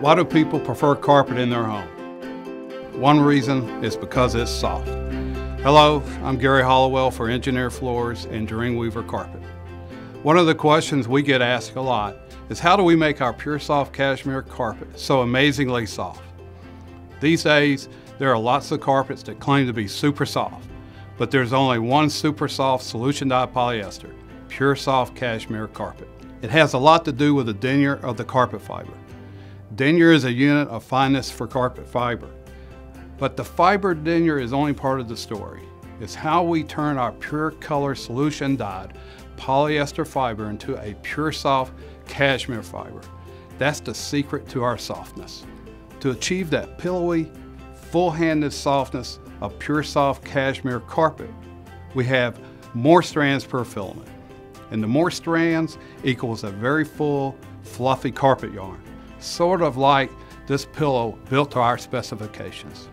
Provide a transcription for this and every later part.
Why do people prefer carpet in their home? One reason is because it's soft. Hello, I'm Gary Hollowell for Engineered Floors and Dream Weaver Carpet. One of the questions we get asked a lot is how do we make our PureSoft cashmere carpet so amazingly soft? These days, there are lots of carpets that claim to be super soft, but there's only one super soft solution dyed polyester, PureSoft cashmere carpet. It has a lot to do with the denier of the carpet fiber. Denier is a unit of fineness for carpet fiber. But the fiber denier is only part of the story. It's how we turn our pure color solution dyed polyester fiber into a PureSoft cashmere fiber. That's the secret to our softness. To achieve that pillowy, full-handed softness of PureSoft cashmere carpet, we have more strands per filament. And the more strands equals a very full, fluffy carpet yarn sort of like this pillow built to our specifications.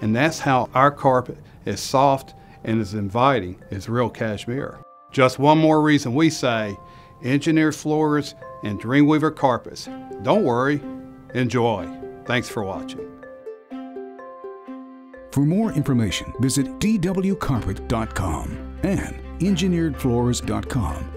And that's how our carpet is soft and is inviting as real cashmere. Just one more reason we say engineered floors and Dreamweaver carpets. Don't worry, enjoy. Thanks for watching. For more information, visit dwcarpet.com and engineeredfloors.com.